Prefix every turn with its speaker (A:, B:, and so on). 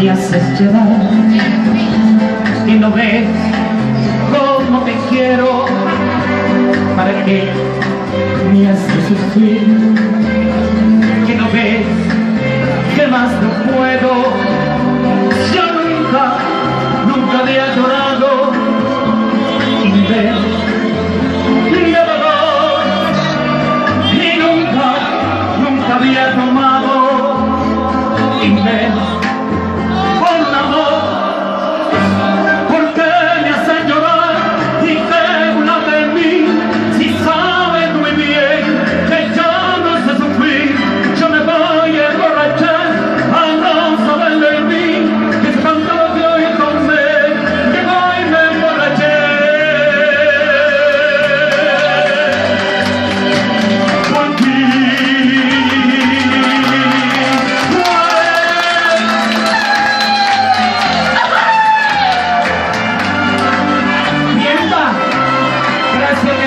A: me haces llevar. Y no ves cómo te quiero. Para qué me haces sufrir que no ves que más no puedo. Yo nunca nunca había llorado mi dolor y nunca nunca había